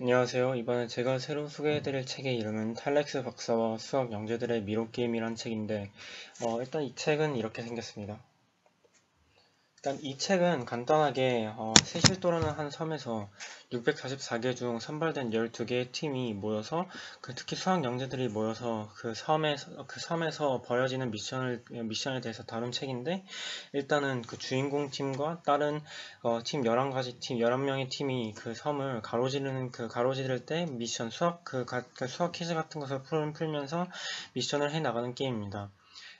안녕하세요. 이번에 제가 새로 소개해드릴 책의 이름은 탈렉스 박사와 수학 영재들의 미로게임이란 책인데 어, 일단 이 책은 이렇게 생겼습니다. 일단 이 책은 간단하게 어, 세실도라는 한 섬에서 644개 중 선발된 12개의 팀이 모여서 그 특히 수학 영재들이 모여서 그 섬에서 그 섬에서 벌어지는 미션을 미션에 대해서 다룬 책인데 일단은 그 주인공 팀과 다른 어, 팀 11가지 팀 11명의 팀이 그 섬을 가로지르는 그 가로지를 때 미션 수학 그, 가, 그 수학 퀴즈 같은 것을 풀, 풀면서 미션을 해 나가는 게임입니다.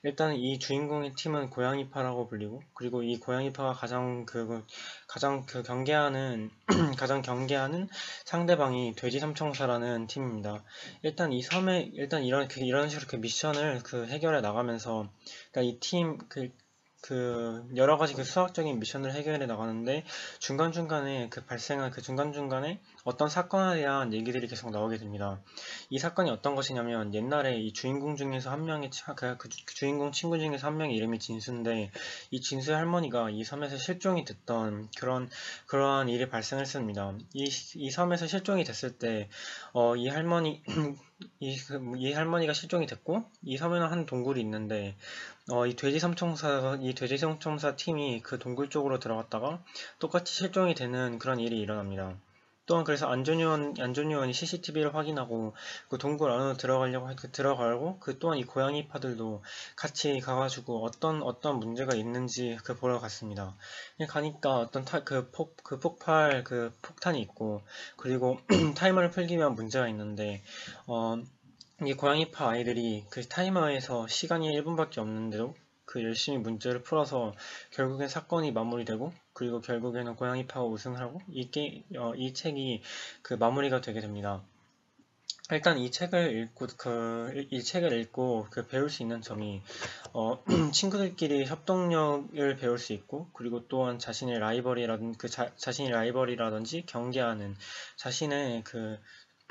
일단 이 주인공의 팀은 고양이파라고 불리고 그리고 이 고양이파가 가장 그 가장 그 경계하는 가장 경계하는 상대방이 돼지 삼총사라는 팀입니다. 일단 이 섬에 일단 이런 그 이런 식으로 그 미션을 그 해결해 나가면서 그러니까 이 팀 그 그 여러 가지 그 수학적인 미션을 해결해 나가는데 중간중간에 그 발생한 그 중간중간에 어떤 사건에 대한 얘기들이 계속 나오게 됩니다. 이 사건이 어떤 것이냐면 옛날에 이 주인공 중에서 한 명의 그, 그 주인공 친구 중에서 한 명의 이름이 진수인데 이 진수의 할머니가 이 섬에서 실종이 됐던 그런 그러한 일이 발생했습니다. 이, 이 섬에서 실종이 됐을 때 어, 이 할머니 이, 그, 이 할머니가 실종이 됐고 이 섬에는 한 동굴이 있는데 어, 이 돼지 삼총사 이 돼지 삼총사 팀이 그 동굴 쪽으로 들어갔다가 똑같이 실종이 되는 그런 일이 일어납니다. 또한 그래서 안전요원 안전요원이 CCTV를 확인하고 그 동굴 안으로 들어가려고 그 들어가고 그 또한 이 고양이파들도 같이 가가지고 어떤 어떤 문제가 있는지 그 보러 갔습니다. 가니까 어떤 타, 그 폭, 그 폭발 그 폭탄이 있고 그리고 타이머를 풀기 위한 문제가 있는데 어. 이 고양이파 아이들이 그 타이머에서 시간이 1분밖에 없는데도 그 열심히 문제를 풀어서 결국엔 사건이 마무리되고 그리고 결국에는 고양이파가 우승하고 이, 게, 어, 이 책이 그 마무리가 되게 됩니다. 일단 이 책을 읽고 그 이 책을 읽고 그 배울 수 있는 점이 어, 친구들끼리 협동력을 배울 수 있고 그리고 또한 자신의 라이벌이라든 그 자, 자신의 라이벌이라든지 경계하는 자신의 그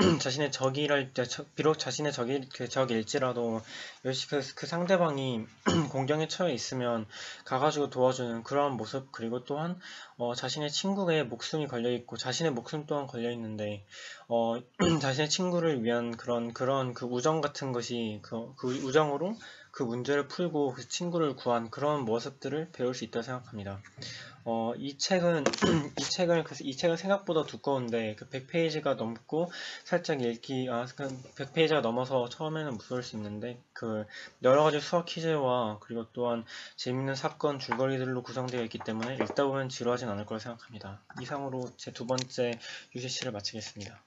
자신의 적이랄 때 비록 자신의 적이 그 적일지라도 역시 그, 그 상대방이 공경에 처해 있으면 가가지고 도와주는 그러한 모습 그리고 또한 어, 자신의 친구의 목숨이 걸려 있고 자신의 목숨 또한 걸려 있는데 어, 자신의 친구를 위한 그런 그런 그 우정 같은 것이 그, 그 우정으로 그 문제를 풀고 그 친구를 구한 그런 모습들을 배울 수 있다고 생각합니다. 어, 이 책은 이 책을 이 책은 생각보다 두꺼운데 그 100페이지가 넘고 살짝 읽기 아 100페이지가 그 넘어서 처음에는 무서울 수 있는데 그 여러 가지 수학 퀴즈와 그리고 또한 재밌는 사건 줄거리들로 구성되어 있기 때문에 읽다 보면 지루하진 않을 거라 생각합니다. 이상으로 제 두 번째 UCC를 마치겠습니다.